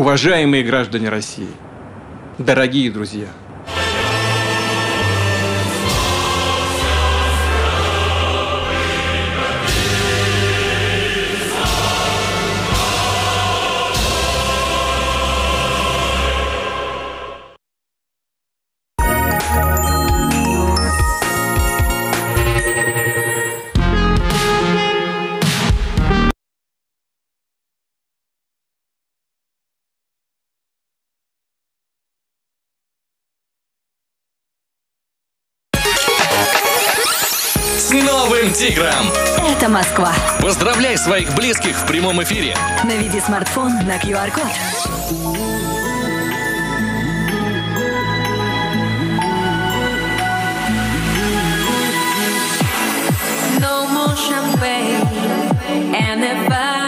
Уважаемые граждане России, дорогие друзья, с новым тигром. Это Москва. Поздравляй своих близких в прямом эфире. На виде смартфон на QR-код. No more champagne, and if